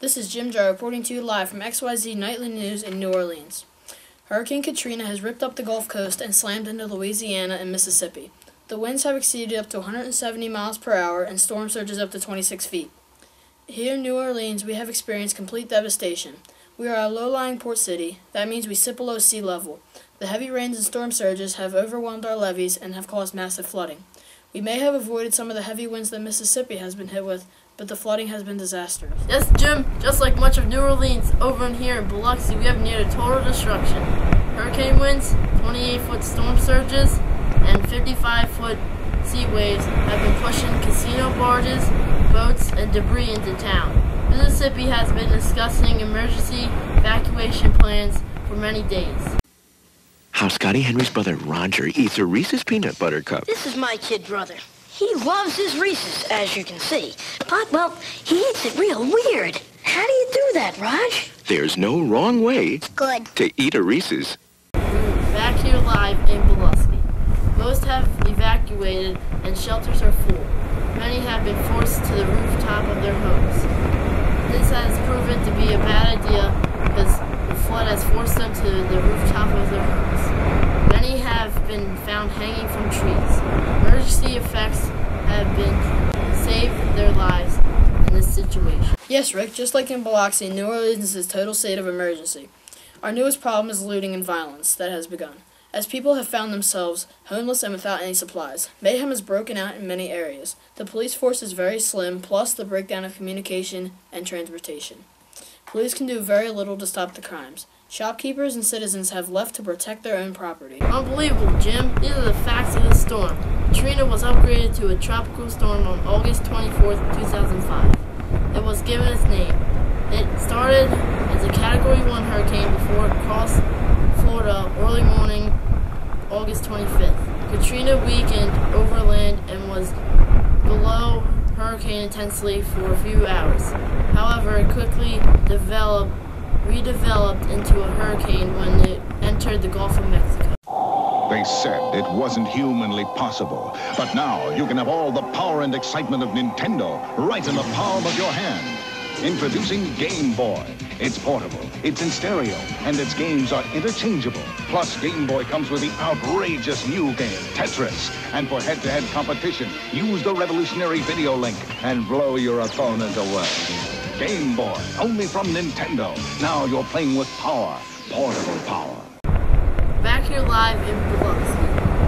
This is Jim Jar reporting to you live from XYZ Nightly News in New Orleans. Hurricane Katrina has ripped up the Gulf Coast and slammed into Louisiana and Mississippi. The winds have exceeded up to 170 miles per hour and storm surges up to 26 feet. Here in New Orleans, we have experienced complete devastation. We are a low-lying port city. That means we sit below sea level. The heavy rains and storm surges have overwhelmed our levees and have caused massive flooding. We may have avoided some of the heavy winds that Mississippi has been hit with, but the flooding has been disastrous. Yes, Jim, just like much of New Orleans, over in here in Biloxi, we have near total destruction. Hurricane winds, 28 foot storm surges, and 55 foot sea waves have been pushing casino barges, boats, and debris into town. Mississippi has been discussing emergency evacuation plans for many days. How Scotty Henry's brother Roger eats a Reese's peanut butter cup. This is my kid brother. He loves his Reese's, as you can see. But, well, he eats it real weird. How do you do that, Raj? There's no wrong way Good. to eat a Reese's. Back here live in Biloxi. Most have evacuated and shelters are full. Many have been forced to the rooftop of their homes. This has proven to be a bad idea because the flood has forced them to the rooftop of their homes. Many have been found hanging from trees. Emergency effects have been saved their lives in this situation. Yes, Rick, just like in Biloxi, New Orleans is a total state of emergency. Our newest problem is looting and violence that has begun. As people have found themselves homeless and without any supplies, mayhem has broken out in many areas. The police force is very slim, plus the breakdown of communication and transportation. Police can do very little to stop the crimes. Shopkeepers and citizens have left to protect their own property. Unbelievable, Jim. These are the facts of the storm. Katrina was upgraded to a tropical storm on August 24, 2005. It was given its name. It started as a Category 1 hurricane before it crossed Florida early morning August 25th. Katrina weakened overland and was below hurricane intensity for a few hours. However, it quickly developed, redeveloped into a hurricane when it entered the Gulf of Mexico. They said it wasn't humanly possible. But now you can have all the power and excitement of Nintendo right in the palm of your hand. Introducing Game Boy. It's portable, it's in stereo, and its games are interchangeable. Plus, Game Boy comes with the outrageous new game, Tetris. And for head-to-head competition, use the revolutionary video link and blow your opponent away. Game Boy, only from Nintendo. Now you're playing with power, portable power. Back here live in Biloxi.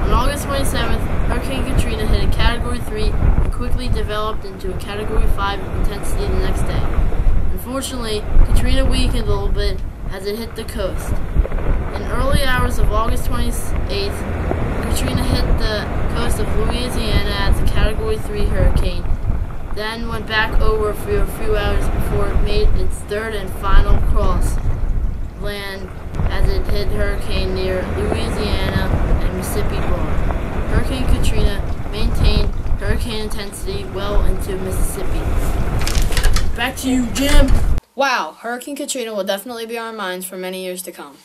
On August 27th, Hurricane Katrina hit a Category 3 and quickly developed into a Category 5 intensity the next day. Unfortunately, Katrina weakened a little bit as it hit the coast. In early hours of August 28th, Katrina hit the coast of Louisiana as a Category 3 hurricane, then went back over for a few hours before it made its third and final cross land as it hit hurricane near Louisiana and Mississippi border. Hurricane Katrina intensity well into Mississippi. Back to you, Jim. Wow, Hurricane Katrina will definitely be on our minds for many years to come.